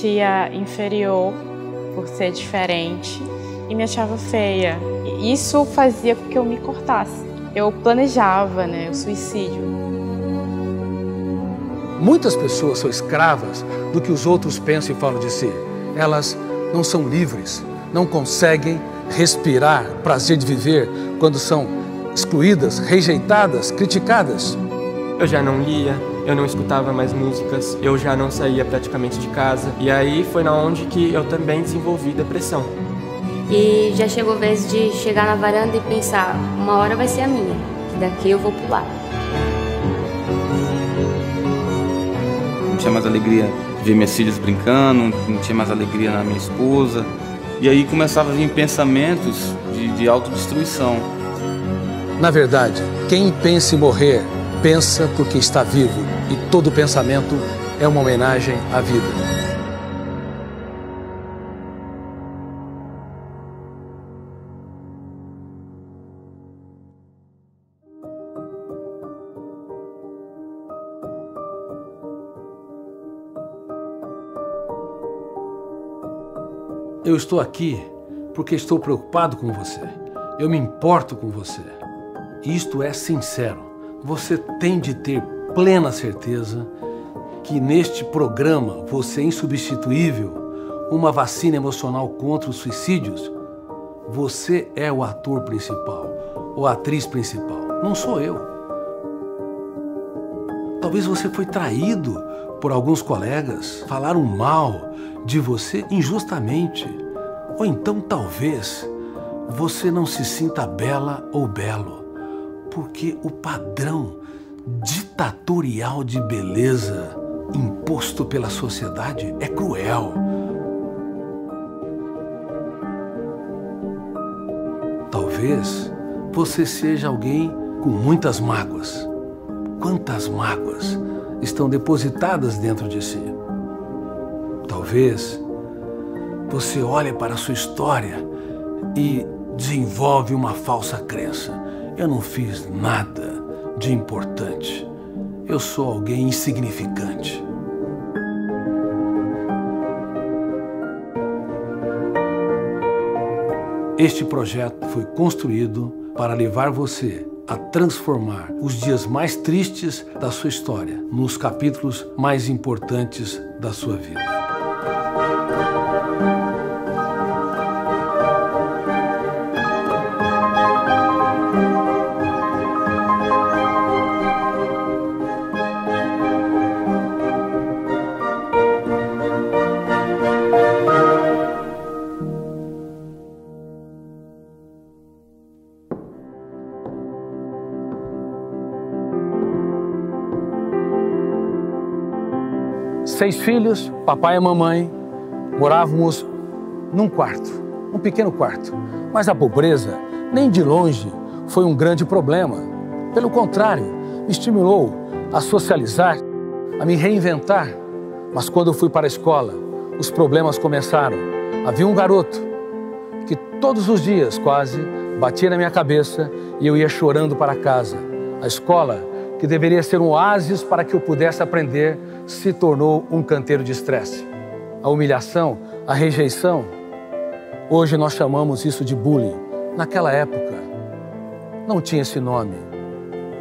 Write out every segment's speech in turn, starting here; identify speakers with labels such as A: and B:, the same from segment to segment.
A: sentia inferior por ser diferente e me achava feia. Isso fazia com que eu me cortasse. Eu planejava né, o suicídio.
B: Muitas pessoas são escravas do que os outros pensam e falam de si. Elas não são livres, não conseguem respirar prazer de viver quando são excluídas, rejeitadas, criticadas.
C: Eu já não lia, eu não escutava mais músicas, eu já não saía praticamente de casa. E aí foi na onde que eu também desenvolvi depressão.
D: E já chegou a vez de chegar na varanda e pensar, uma hora vai ser a minha, que daqui eu vou pular.
E: Não tinha mais alegria de ver minhas filhas brincando, não tinha mais alegria na minha esposa. E aí começava a vir pensamentos de, de autodestruição.
B: Na verdade, quem pensa em morrer, pensa porque está vivo. E todo pensamento é uma homenagem à vida. Eu estou aqui porque estou preocupado com você. Eu me importo com você. Isto é sincero. Você tem de ter plena certeza que neste programa você é insubstituível, uma vacina emocional contra os suicídios. Você é o ator principal, ou a atriz principal. Não sou eu. Talvez você foi traído por alguns colegas, falaram mal de você injustamente. Ou então talvez você não se sinta bela ou belo, porque o padrão ditatorial de beleza imposto pela sociedade é cruel. Talvez você seja alguém com muitas mágoas. Quantas mágoas estão depositadas dentro de si? Talvez você olhe para a sua história e desenvolve uma falsa crença. Eu não fiz nada de importante. Eu sou alguém insignificante. Este projeto foi construído para levar você a transformar os dias mais tristes da sua história nos capítulos mais importantes da sua vida. Seis filhos, papai e mamãe, morávamos num quarto, um pequeno quarto. Mas a pobreza, nem de longe, foi um grande problema. Pelo contrário, me estimulou a socializar, a me reinventar. Mas quando fui para a escola, os problemas começaram. Havia um garoto que todos os dias quase batia na minha cabeça e eu ia chorando para casa. A escola, que deveria ser um oásis para que eu pudesse aprender, se tornou um canteiro de estresse. A humilhação, a rejeição, hoje nós chamamos isso de bullying. Naquela época, não tinha esse nome,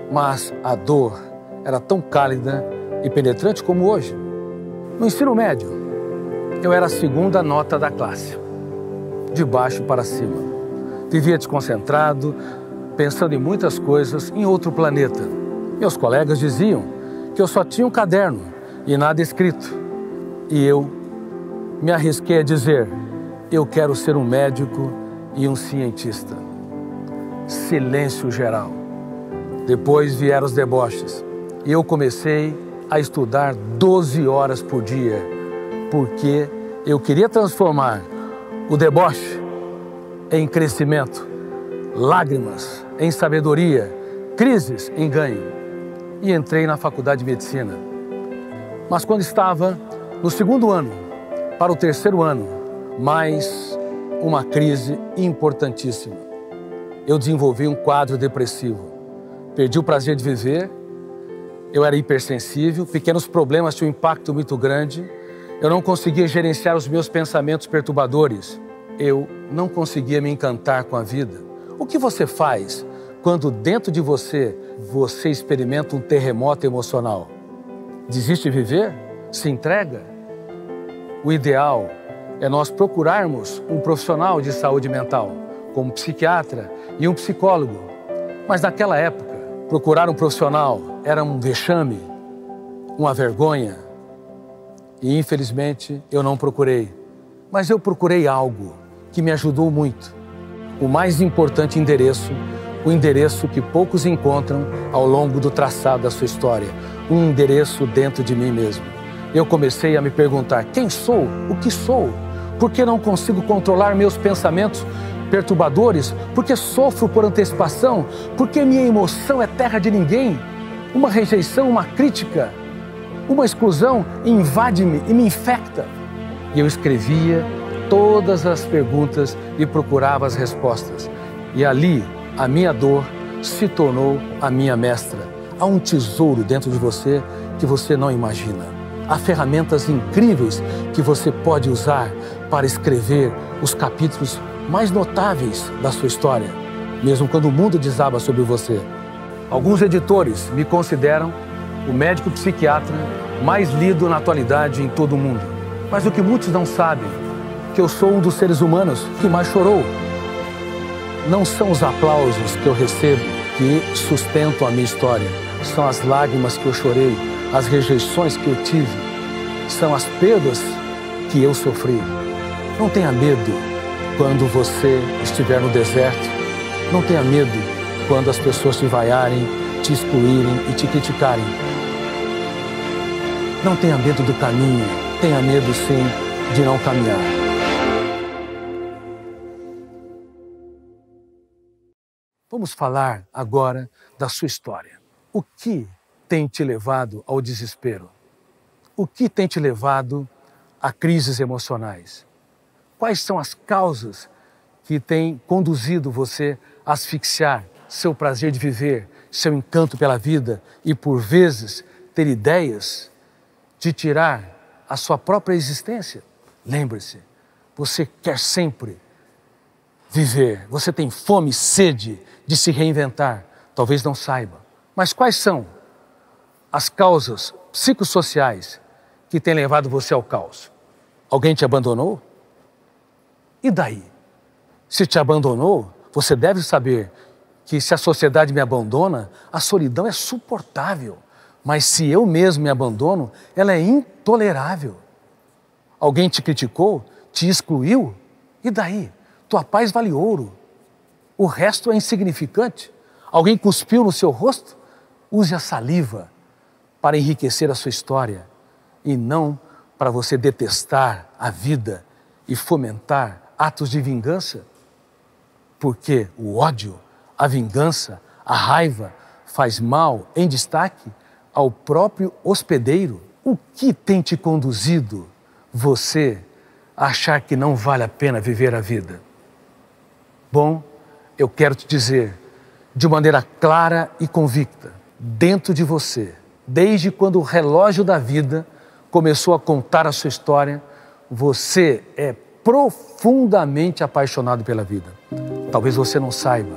B: mas a dor era tão cálida e penetrante como hoje. No ensino médio, eu era a segunda nota da classe, de baixo para cima. Vivia desconcentrado, pensando em muitas coisas em outro planeta. Meus colegas diziam que eu só tinha um caderno e nada escrito. E eu me arrisquei a dizer: eu quero ser um médico e um cientista. Silêncio geral. Depois vieram os deboches. E eu comecei a estudar 12 horas por dia, porque eu queria transformar o deboche em crescimento, lágrimas em sabedoria, crises em ganho. E entrei na faculdade de medicina. Mas quando estava no segundo ano, para o terceiro ano, mais uma crise importantíssima. Eu desenvolvi um quadro depressivo. Perdi o prazer de viver, eu era hipersensível, pequenos problemas tinham um impacto muito grande Eu não conseguia gerenciar os meus pensamentos perturbadores. Eu não conseguia me encantar com a vida. O que você faz quando dentro de você você experimenta um terremoto emocional? Desiste de viver? Se entrega? O ideal é nós procurarmos um profissional de saúde mental, como psiquiatra e um psicólogo. Mas naquela época, procurar um profissional era um vexame, uma vergonha. E infelizmente eu não procurei. Mas eu procurei algo que me ajudou muito. O mais importante endereço, o endereço que poucos encontram ao longo do traçado da sua história, um endereço dentro de mim mesmo. Eu comecei a me perguntar: quem sou? O que sou? Por que não consigo controlar meus pensamentos perturbadores? Por que sofro por antecipação? Por que minha emoção é terra de ninguém? Uma rejeição, uma crítica, uma exclusão invade-me e me infecta. E eu escrevia todas as perguntas e procurava as respostas. E ali, a minha dor se tornou a minha mestra. Há um tesouro dentro de você que você não imagina. Há ferramentas incríveis que você pode usar para escrever os capítulos mais notáveis da sua história, mesmo quando o mundo desaba sobre você. Alguns editores me consideram o médico psiquiatra mais lido na atualidade em todo o mundo. Mas o que muitos não sabem, que eu sou um dos seres humanos que mais chorou. Não são os aplausos que eu recebo que sustentam a minha história, são as lágrimas que eu chorei, as rejeições que eu tive, são as perdas que eu sofri. Não tenha medo quando você estiver no deserto. Não tenha medo quando as pessoas te vaiarem, te excluírem e te criticarem. Não tenha medo do caminho, tenha medo sim de não caminhar. Vamos falar agora da sua história. O que tem te levado ao desespero? O que tem te levado a crises emocionais? Quais são as causas que têm conduzido você a asfixiar seu prazer de viver, seu encanto pela vida e, por vezes, ter ideias de tirar a sua própria existência? Lembre-se, você quer sempre viver, você tem fome sede de se reinventar. Talvez não saiba. Mas quais são as causas psicossociais que têm levado você ao caos? Alguém te abandonou? E daí? Se te abandonou, você deve saber que se a sociedade me abandona, a solidão é suportável. Mas se eu mesmo me abandono, ela é intolerável. Alguém te criticou, te excluiu? E daí? Tua paz vale ouro. O resto é insignificante. Alguém cuspiu no seu rosto? Use a saliva para enriquecer a sua história e não para você detestar a vida e fomentar atos de vingança. Porque o ódio, a vingança, a raiva faz mal em destaque ao próprio hospedeiro. O que tem te conduzido você a achar que não vale a pena viver a vida? Bom, eu quero te dizer de maneira clara e convicta, dentro de você, desde quando o relógio da vida começou a contar a sua história, você é profundamente apaixonado pela vida. Talvez você não saiba,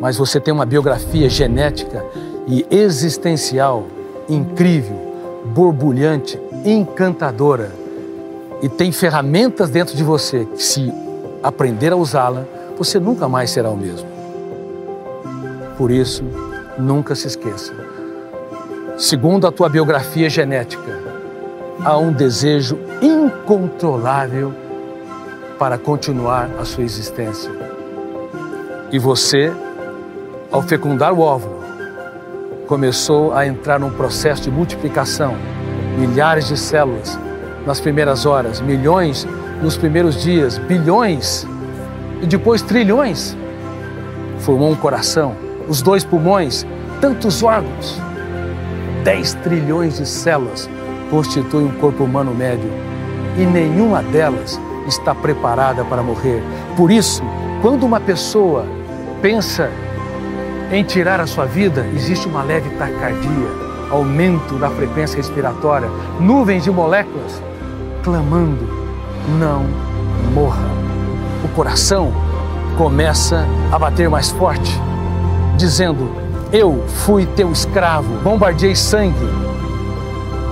B: mas você tem uma biografia genética e existencial incrível, borbulhante, encantadora e tem ferramentas dentro de você que, se aprender a usá-la, você nunca mais será o mesmo. Por isso, nunca se esqueça segundo a tua biografia genética, há um desejo incontrolável para continuar a sua existência. E você, ao fecundar o óvulo, começou a entrar num processo de multiplicação, milhares de células nas primeiras horas, milhões nos primeiros dias, bilhões e depois trilhões. Formou um coração, os dois pulmões, tantos órgãos 10 trilhões de células constituem um corpo humano médio e nenhuma delas está preparada para morrer. Por isso, quando uma pessoa pensa em tirar a sua vida, existe uma leve taquicardia, aumento da frequência respiratória, nuvens de moléculas clamando: não morra. O coração começa a bater mais forte, dizendo: Eu fui teu escravo, bombardeei sangue,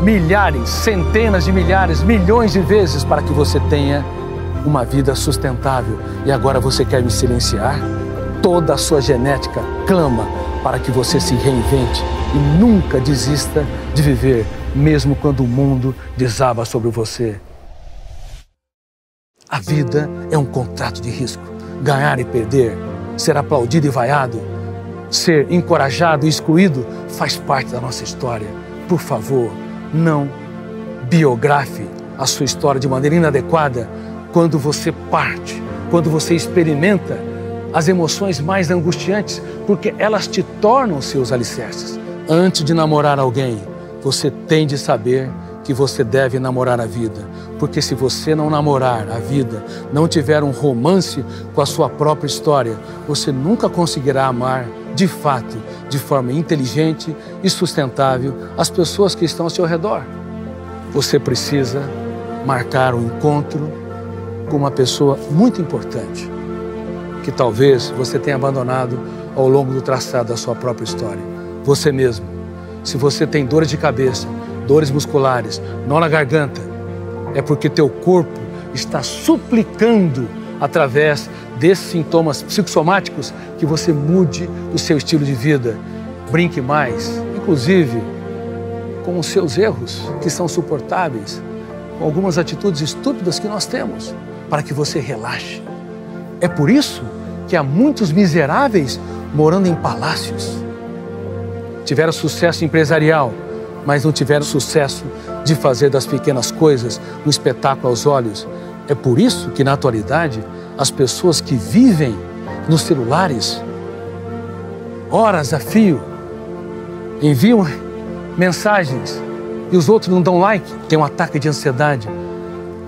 B: milhares, centenas de milhares, milhões de vezes para que você tenha uma vida sustentável. E agora você quer me silenciar? Toda a sua genética clama para que você se reinvente e nunca desista de viver, mesmo quando o mundo desaba sobre você. A vida é um contrato de risco. Ganhar e perder, ser aplaudido e vaiado, ser encorajado e excluído faz parte da nossa história. Por favor, não biografe a sua história de maneira inadequada quando você parte, quando você experimenta as emoções mais angustiantes, porque elas te tornam seus alicerces. Antes de namorar alguém, você tem de saber que você deve namorar a vida. Porque se você não namorar a vida, não tiver um romance com a sua própria história, você nunca conseguirá amar de fato, de forma inteligente e sustentável, as pessoas que estão ao seu redor. Você precisa marcar um encontro com uma pessoa muito importante, que talvez você tenha abandonado ao longo do traçado da sua própria história. Você mesmo. Se você tem dores de cabeça, dores musculares, nó na garganta, é porque teu corpo está suplicando através desses sintomas psicossomáticos que você mude o seu estilo de vida, brinque mais, inclusive com os seus erros que são suportáveis, com algumas atitudes estúpidas que nós temos para que você relaxe. É por isso que há muitos miseráveis morando em palácios. Tiveram sucesso empresarial, mas não tiveram sucesso de fazer das pequenas coisas um espetáculo aos olhos. É por isso que, na atualidade, as pessoas que vivem nos celulares, horas a fio, enviam mensagens e os outros não dão like, tem um ataque de ansiedade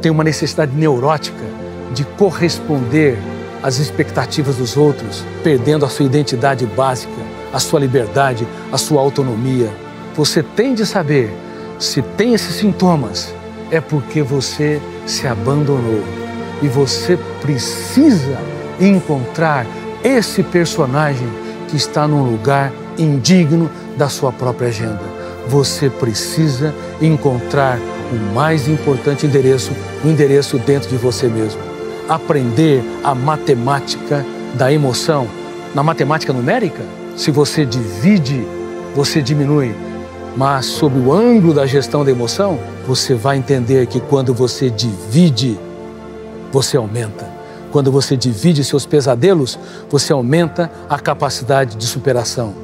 B: tem uma necessidade neurótica de corresponder às expectativas dos outros, perdendo a sua identidade básica, a sua liberdade, a sua autonomia. Você tem de saber se tem esses sintomas, é porque você se abandonou e você precisa encontrar esse personagem que está num lugar indigno da sua própria agenda. Você precisa encontrar o mais importante endereço, o endereço dentro de você mesmo. Aprender a matemática da emoção. Na matemática numérica, se você divide, você diminui. Mas sob o ângulo da gestão da emoção, você vai entender que quando você divide, você aumenta. Quando você divide seus pesadelos, você aumenta a capacidade de superação.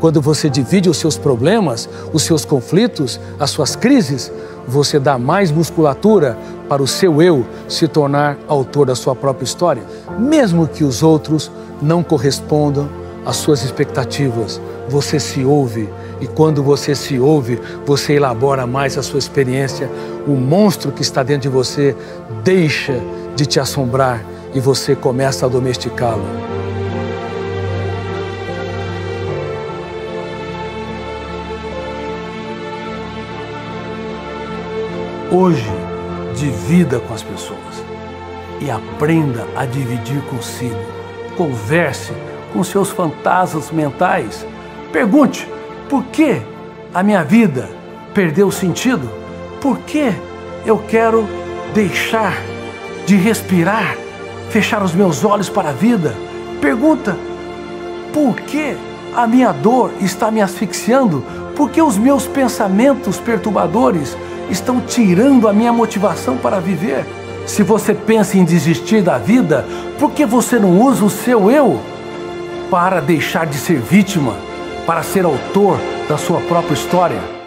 B: Quando você divide os seus problemas, os seus conflitos, as suas crises, você dá mais musculatura para o seu eu se tornar autor da sua própria história, mesmo que os outros não correspondam às suas expectativas. Você se ouve e quando você se ouve, você elabora mais a sua experiência. O monstro que está dentro de você deixa de te assombrar e você começa a domesticá-lo. Hoje, divida com as pessoas e aprenda a dividir consigo. Converse com seus fantasmas mentais. Pergunte por que a minha vida perdeu sentido? Por que eu quero deixar de respirar, fechar os meus olhos para a vida? Pergunta por que a minha dor está me asfixiando? Por que os meus pensamentos perturbadores estão tirando a minha motivação para viver. Se você pensa em desistir da vida, por que você não usa o seu eu para deixar de ser vítima, para ser autor da sua própria história?